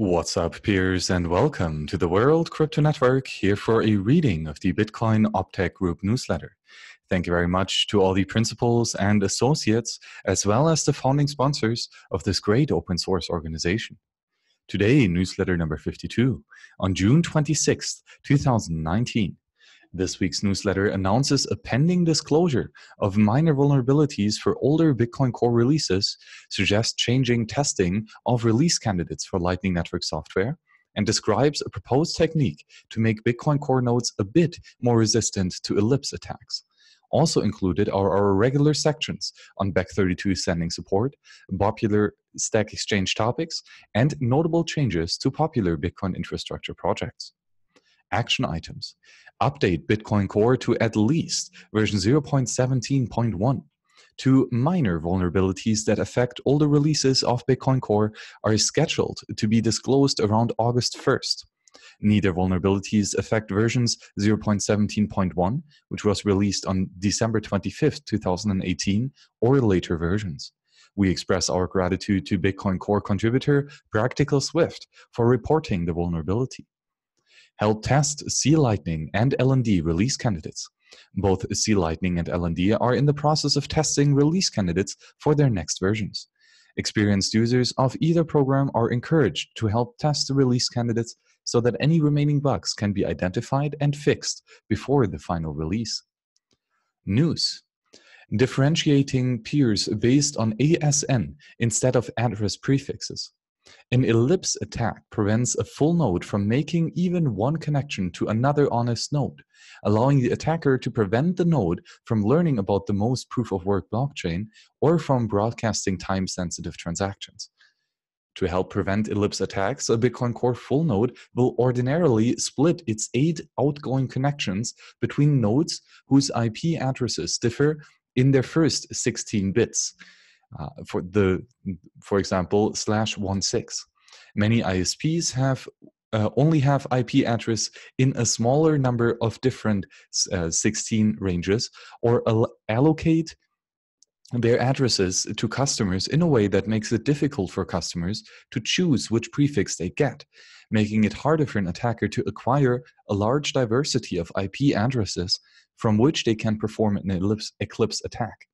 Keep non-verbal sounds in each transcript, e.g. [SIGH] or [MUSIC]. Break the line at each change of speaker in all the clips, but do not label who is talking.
What's up, peers, and welcome to the World Crypto Network here for a reading of the Bitcoin Optech Group newsletter. Thank you very much to all the principals and associates, as well as the founding sponsors of this great open source organization. Today, newsletter number 52, on June 26th, 2019. This week's newsletter announces a pending disclosure of minor vulnerabilities for older Bitcoin Core releases, suggests changing testing of release candidates for Lightning Network software, and describes a proposed technique to make Bitcoin Core nodes a bit more resistant to Ellipse attacks. Also included are our regular sections on Bech32 sending support, popular Stack Exchange topics, and notable changes to popular Bitcoin infrastructure projects. Action items. Update Bitcoin Core to at least version 0.17.1. Two minor vulnerabilities that affect older releases of Bitcoin Core are scheduled to be disclosed around August 1st. Neither vulnerabilities affect versions 0.17.1, which was released on December 25, 2018, or later versions. We express our gratitude to Bitcoin Core contributor practicalswift for reporting the vulnerability. Help test C Lightning and LND release candidates. Both C Lightning and LND are in the process of testing release candidates for their next versions. Experienced users of either program are encouraged to help test the release candidates so that any remaining bugs can be identified and fixed before the final release. News Differentiating peers based on ASN instead of address prefixes. An ellipse attack prevents a full node from making even one connection to another honest node, allowing the attacker to prevent the node from learning about the most proof of work blockchain or from broadcasting time sensitive transactions. To help prevent ellipse attacks, a Bitcoin Core full node will ordinarily split its eight outgoing connections between nodes whose IP addresses differ in their first 16 bits. Uh, for the, for example, slash one six. Many ISPs have uh, only have IP address in a smaller number of different uh, 16 ranges, or al- allocate their addresses to customers in a way that makes it difficult for customers to choose which prefix they get, making it harder for an attacker to acquire a large diversity of IP addresses from which they can perform an ellipse, Eclipse attack.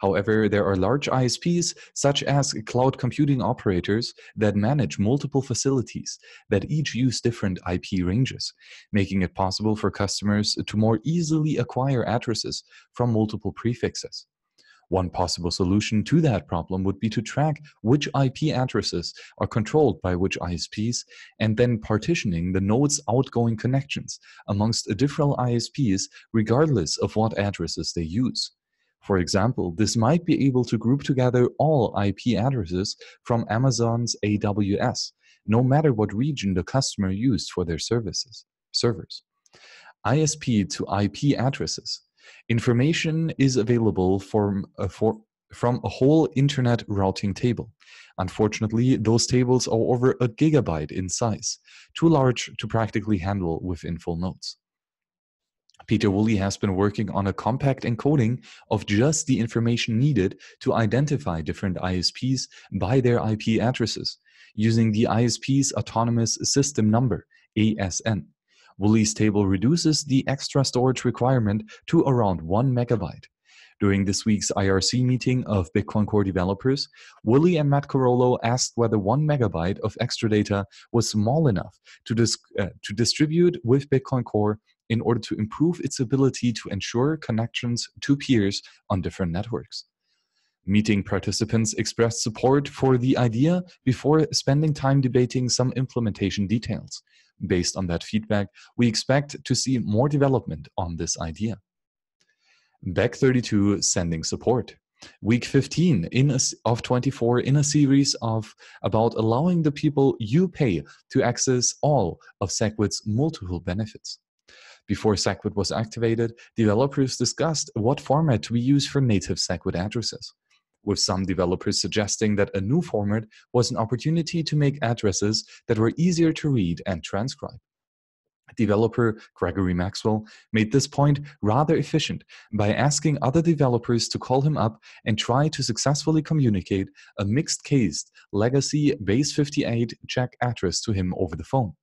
However, there are large ISPs, such as cloud computing operators, that manage multiple facilities that each use different IP ranges, making it possible for customers to more easily acquire addresses from multiple prefixes. One possible solution to that problem would be to track which IP addresses are controlled by which ISPs and then partitioning the node's outgoing connections amongst different ISPs regardless of what addresses they use. For example, this might be able to group together all IP addresses from Amazon's AWS, no matter what region the customer used for their services, servers. ISP to IP addresses. Information is available from, uh, for, from a whole internet routing table. Unfortunately, those tables are over a gigabyte in size, too large to practically handle within full nodes. Pieter Wuille has been working on a compact encoding of just the information needed to identify different ISPs by their IP addresses using the ISP's Autonomous System Number, ASN. Wuille's table reduces the extra storage requirement to around 1 megabyte. During this week's IRC meeting of Bitcoin Core developers, Woolley and Matt Corallo asked whether one megabyte of extra data was small enough to, dis- uh, to distribute with Bitcoin Core in order to improve its ability to ensure connections to peers on different networks. Meeting participants expressed support for the idea before spending time debating some implementation details. Based on that feedback, we expect to see more development on this idea. Bech32 sending support. Week 15 in a, of 24 in a series of about allowing the people you pay to access all of SegWit's multiple benefits. Before SegWit was activated, developers discussed what format we use for native SegWit addresses, with some developers suggesting that a new format was an opportunity to make addresses that were easier to read and transcribe. Developer Gregory Maxwell made this point rather efficient by asking other developers to call him up and try to successfully communicate a mixed case legacy base 58 check address to him over the phone.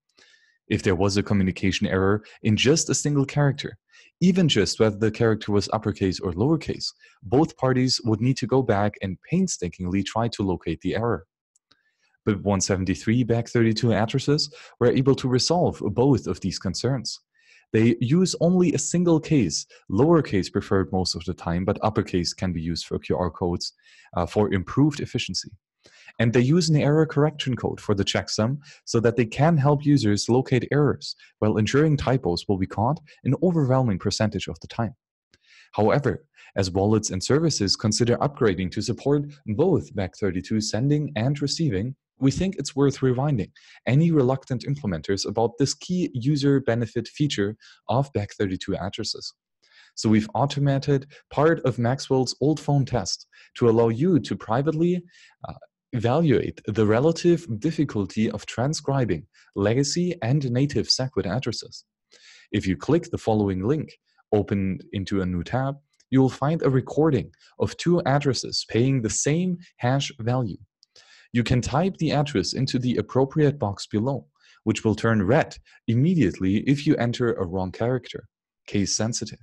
If there was a communication error in just a single character, even just whether the character was uppercase or lowercase, both parties would need to go back and painstakingly try to locate the error. But 173 Bech32 addresses were able to resolve both of these concerns. They use only a single case, lowercase preferred most of the time, but uppercase can be used for QR codes uh, for improved efficiency. And they use an error correction code for the checksum so that they can help users locate errors while ensuring typos will be caught an overwhelming percentage of the time. However, as wallets and services consider upgrading to support both Bech32 sending and receiving, we think it's worth reminding any reluctant implementers about this key user benefit feature of Bech32 addresses. So we've automated part of Maxwell's old phone test to allow you to privately uh, evaluate the relative difficulty of transcribing legacy and native SegWit addresses. If you click the following link, open into a new tab, you will find a recording of two addresses paying the same hash value you can type the address into the appropriate box below, which will turn red immediately if you enter a wrong character, case sensitive.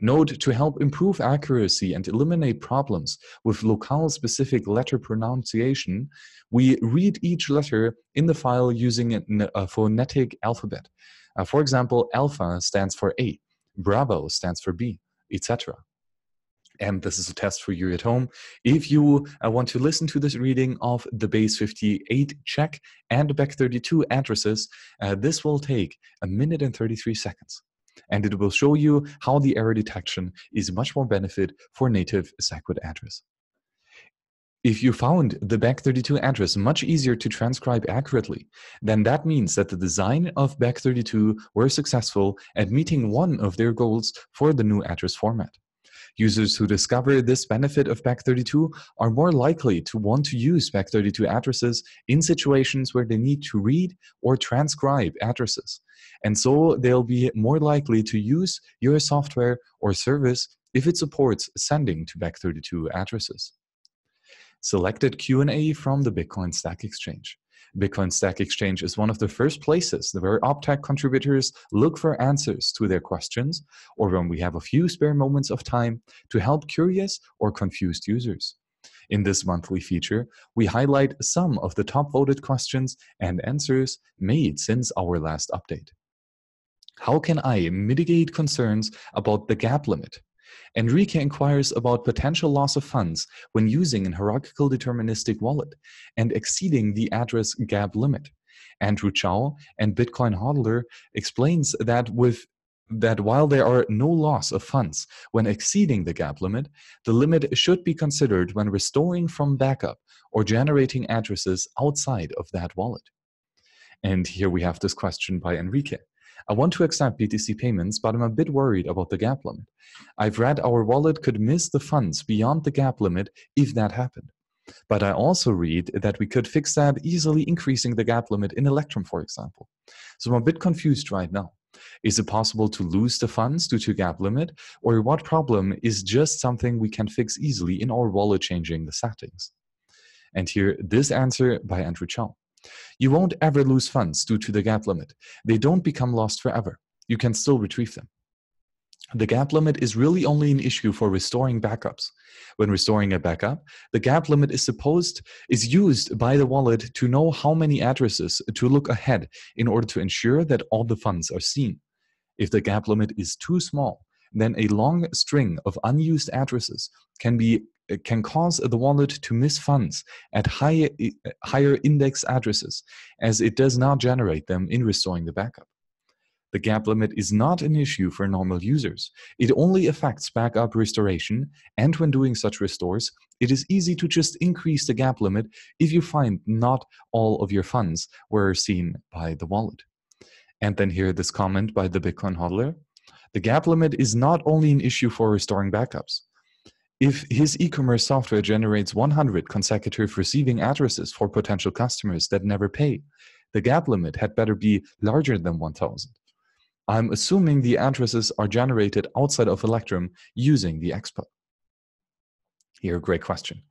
Note to help improve accuracy and eliminate problems with locale-specific letter pronunciation, we read each letter in the file using a phonetic alphabet. Uh, for example, alpha stands for A, bravo stands for B, etc and this is a test for you at home. If you uh, want to listen to this reading of the base 58 check and Bech32 addresses, uh, this will take a minute and 33 seconds. And it will show you how the error detection is much more benefit for native SegWit address. If you found the Bech32 address much easier to transcribe accurately, then that means that the design of Bech32 were successful at meeting one of their goals for the new address format. Users who discover this benefit of Bech32 are more likely to want to use Bech32 addresses in situations where they need to read or transcribe addresses. And so they'll be more likely to use your software or service if it supports sending to Bech32 addresses. Selected Q&A from the Bitcoin Stack Exchange. Bitcoin Stack Exchange is one of the first places where Optech contributors look for answers to their questions or when we have a few spare moments of time to help curious or confused users. In this monthly feature, we highlight some of the top voted questions and answers made since our last update. How can I mitigate concerns about the gap limit? Enrique inquires about potential loss of funds when using an hierarchical deterministic wallet and exceeding the address gap limit. Andrew Chow and Bitcoin Hodler explains that with that while there are no loss of funds when exceeding the gap limit, the limit should be considered when restoring from backup or generating addresses outside of that wallet. And here we have this question by Enrique. I want to accept BTC payments, but I'm a bit worried about the gap limit. I've read our wallet could miss the funds beyond the gap limit if that happened. But I also read that we could fix that easily increasing the gap limit in Electrum, for example. So I'm a bit confused right now. Is it possible to lose the funds due to gap limit? Or what problem is just something we can fix easily in our wallet changing the settings? And here, this answer by Andrew Chow. You won't ever lose funds due to the gap limit. They don't become lost forever. You can still retrieve them. The gap limit is really only an issue for restoring backups. When restoring a backup, the gap limit is supposed is used by the wallet to know how many addresses to look ahead in order to ensure that all the funds are seen. If the gap limit is too small, then a long string of unused addresses can be can cause the wallet to miss funds at higher, higher index addresses as it does not generate them in restoring the backup. The gap limit is not an issue for normal users. It only affects backup restoration, and when doing such restores, it is easy to just increase the gap limit if you find not all of your funds were seen by the wallet. And then here this comment by the Bitcoin hodler. The gap limit is not only an issue for restoring backups. If his e-commerce software generates 100 consecutive receiving addresses for potential customers that never pay, the gap limit had better be larger than 1000. I'm assuming the addresses are generated outside of Electrum using the xpub. Here, great question.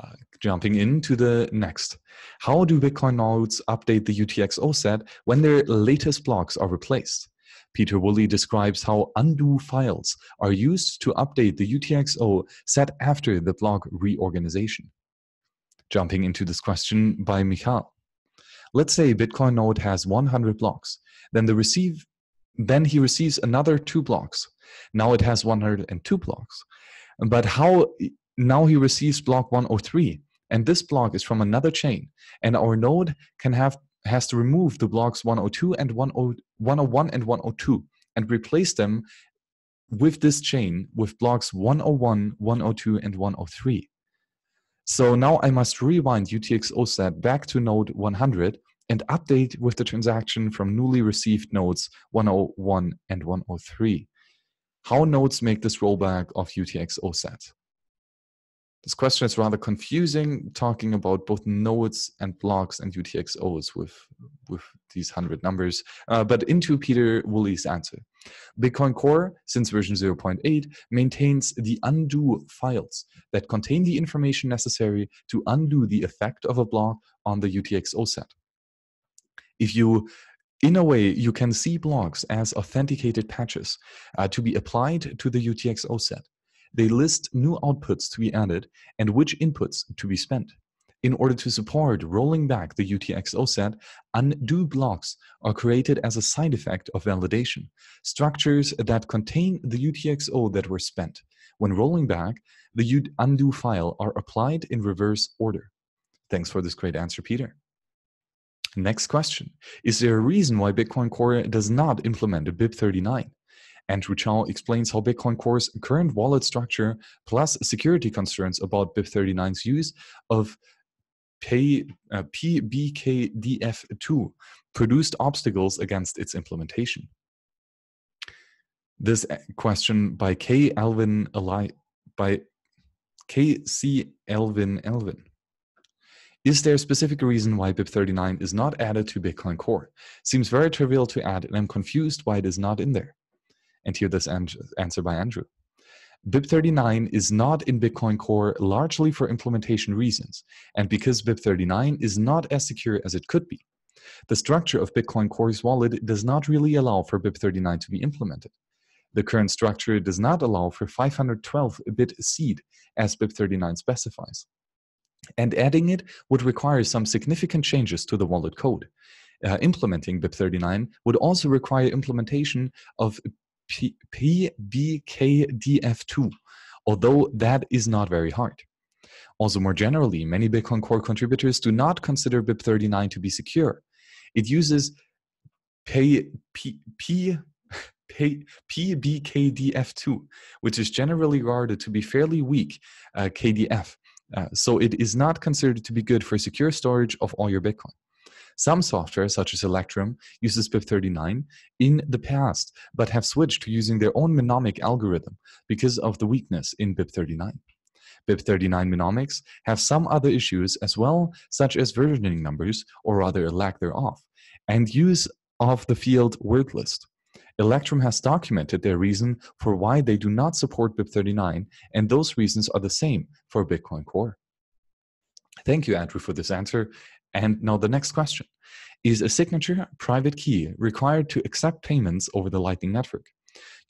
Uh, jumping into the next. How do Bitcoin nodes update the UTXO set when their latest blocks are replaced? Pieter Wuille describes how undo files are used to update the UTXO set after the block reorganization. Jumping into this question by Michal. Let's say Bitcoin node has 100 blocks. Then the receive then he receives another two blocks. Now it has 102 blocks. But how now he receives block 103 and this block is from another chain and our node can have has to remove the blocks 102 and 101 and 102 and replace them with this chain with blocks 101 102 and 103 so now i must rewind utxo back to node 100 and update with the transaction from newly received nodes 101 and 103 how nodes make this rollback of utxo set this question is rather confusing, talking about both nodes and blocks and UTXOs with, with these 100 numbers. Uh, but into Pieter Wuille's answer. Bitcoin Core, since version 0.8, maintains the undo files that contain the information necessary to undo the effect of a block on the UTXO set. If you in a way, you can see blocks as authenticated patches uh, to be applied to the UTXO set. They list new outputs to be added and which inputs to be spent. In order to support rolling back the UTXO set, undo blocks are created as a side effect of validation, structures that contain the UTXO that were spent. When rolling back, the undo file are applied in reverse order. Thanks for this great answer, Peter. Next question. Is there a reason why Bitcoin Core does not implement a BIP39? Andrew Chow explains how Bitcoin Core's current wallet structure plus security concerns about BIP39's use of pay, uh, PBKDF2 produced obstacles against its implementation. This uh, question by K. Alvin Eli by K. C. Elvin Elvin. Is there a specific reason why BIP39 is not added to Bitcoin Core? Seems very trivial to add, and I'm confused why it is not in there and hear this answer by Andrew. BIP39 is not in Bitcoin Core largely for implementation reasons, and because BIP39 is not as secure as it could be. The structure of Bitcoin Core's wallet does not really allow for BIP39 to be implemented. The current structure does not allow for 512-bit seed, as BIP39 specifies. And adding it would require some significant changes to the wallet code. Uh, implementing BIP39 would also require implementation of PBKDF2, although that is not very hard. Also, more generally, many Bitcoin Core contributors do not consider BIP39 to be secure. It uses P, P, [LAUGHS] P, P, PBKDF2, which is generally regarded to be fairly weak uh, KDF. Uh, so it is not considered to be good for secure storage of all your Bitcoin. Some software, such as Electrum, uses BIP39 in the past, but have switched to using their own mnemonic algorithm because of the weakness in BIP39. BIP39 mnemonics have some other issues as well, such as versioning numbers, or rather a lack thereof, and use of the field word list. Electrum has documented their reason for why they do not support BIP39, and those reasons are the same for Bitcoin Core. Thank you, Andrew, for this answer, and now the next question. Is a signature private key required to accept payments over the Lightning Network?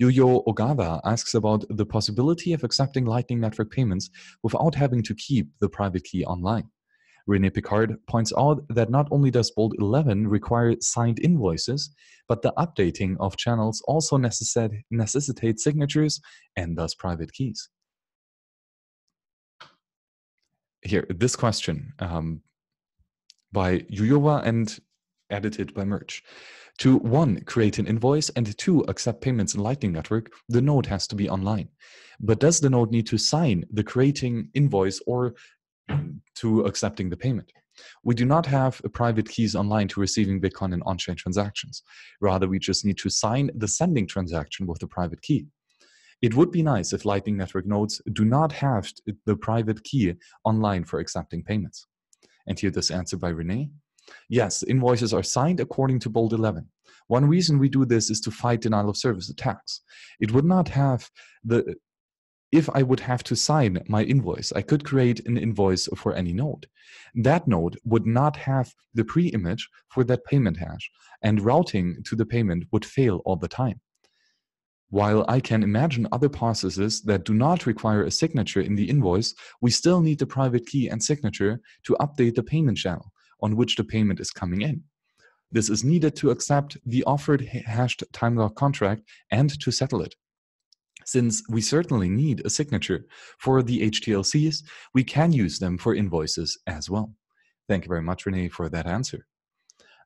Yuyo Ogawa asks about the possibility of accepting Lightning Network payments without having to keep the private key online. Rene Pickhardt points out that not only does Bolt 11 require signed invoices, but the updating of channels also necessit necessitates signatures and thus private keys. Here, this question um, by Yuyowa and edited by Murch. To one, create an invoice, and two, accept payments in Lightning Network, the node has to be online. But does the node need to sign the creating invoice or [CLEARS THROAT] to accepting the payment? We do not have private keys online to receiving Bitcoin and on-chain transactions. Rather, we just need to sign the sending transaction with the private key. It would be nice if Lightning Network nodes do not have the private key online for accepting payments. And here this answer by Renee. Yes, invoices are signed according to Bolt 11. One reason we do this is to fight denial of service attacks. It would not have the if I would have to sign my invoice, I could create an invoice for any node. That node would not have the pre-image for that payment hash, and routing to the payment would fail all the time. While I can imagine other processes that do not require a signature in the invoice, we still need the private key and signature to update the payment channel on which the payment is coming in. This is needed to accept the offered hashed time lock contract and to settle it. Since we certainly need a signature for the HTLCs, we can use them for invoices as well. Thank you very much, Renee, for that answer.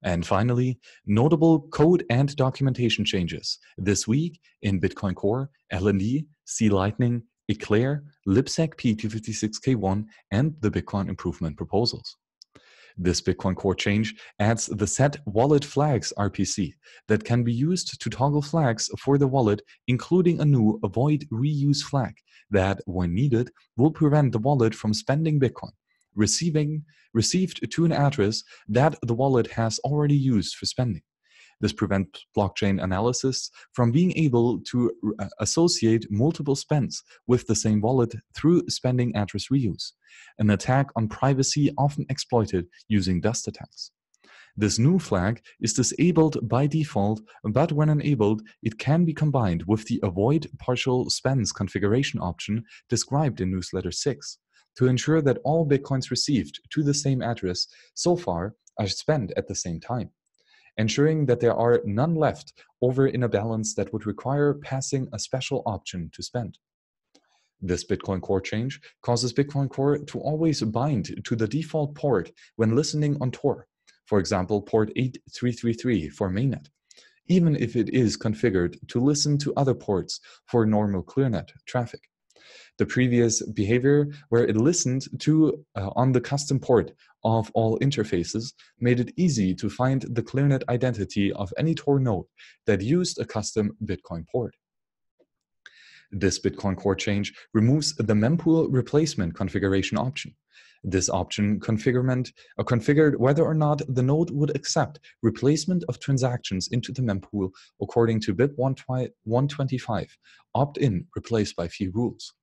And finally, notable code and documentation changes this week in Bitcoin Core, LND, C Lightning, Eclair, libsecp256k1, and the Bitcoin improvement proposals. This Bitcoin Core change adds the set wallet flags RPC that can be used to toggle flags for the wallet, including a new avoid reuse flag that, when needed, will prevent the wallet from spending Bitcoin receiving received to an address that the wallet has already used for spending. This prevents blockchain analysts from being able to uh, associate multiple spends with the same wallet through spending address reuse, an attack on privacy often exploited using dust attacks. This new flag is disabled by default, but when enabled, it can be combined with the Avoid Partial Spends configuration option described in Newsletter 6 to ensure that all Bitcoins received to the same address so far are spent at the same time ensuring that there are none left over in a balance that would require passing a special option to spend. This Bitcoin Core change causes Bitcoin Core to always bind to the default port when listening on Tor, for example, port 8333 for mainnet, even if it is configured to listen to other ports for normal ClearNet traffic the previous behavior where it listened to uh, on the custom port of all interfaces made it easy to find the ClearNet identity of any Tor node that used a custom Bitcoin port. This Bitcoin core change removes the mempool replacement configuration option. This option configurement uh, configured whether or not the node would accept replacement of transactions into the mempool according to BIP 125 opt-in replaced by fee rules.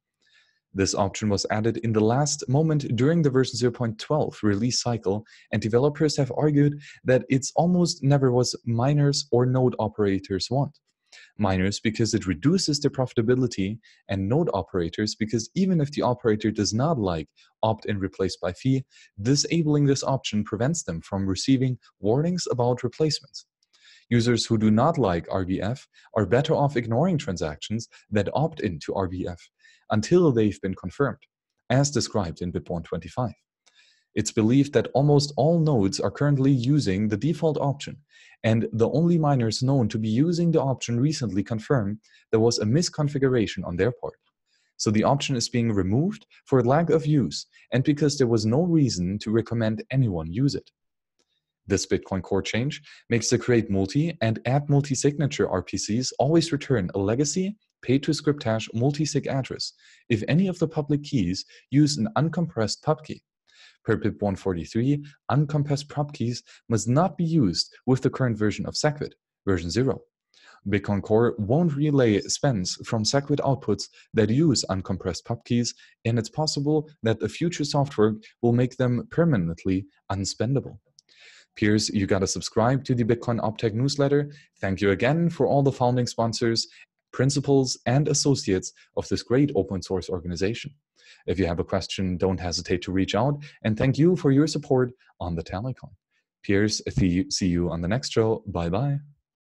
This option was added in the last moment during the version 0.12 release cycle, and developers have argued that it's almost never was miners or node operators want. Miners because it reduces their profitability, and node operators because even if the operator does not like opt in replace by fee, disabling this option prevents them from receiving warnings about replacements. Users who do not like RBF are better off ignoring transactions that opt into RBF until they've been confirmed, as described in bip25 It's believed that almost all nodes are currently using the default option, and the only miners known to be using the option recently confirmed there was a misconfiguration on their part. So the option is being removed for lack of use and because there was no reason to recommend anyone use it. This Bitcoin core change makes the create multi and add multi-signature RPCs always return a legacy pay to script hash multi-sig address if any of the public keys use an uncompressed pub key. Per BIP 143, uncompressed pub keys must not be used with the current version of SegWit, version 0. Bitcoin Core won't relay spends from SegWit outputs that use uncompressed pub keys, and it's possible that the future software will make them permanently unspendable. Peers, you got to subscribe to the Bitcoin Optech newsletter. Thank you again for all the founding sponsors principals, and associates of this great open source organization. If you have a question, don't hesitate to reach out. And thank you for your support on the Tallycoin. Peers, see you on the next show. Bye bye.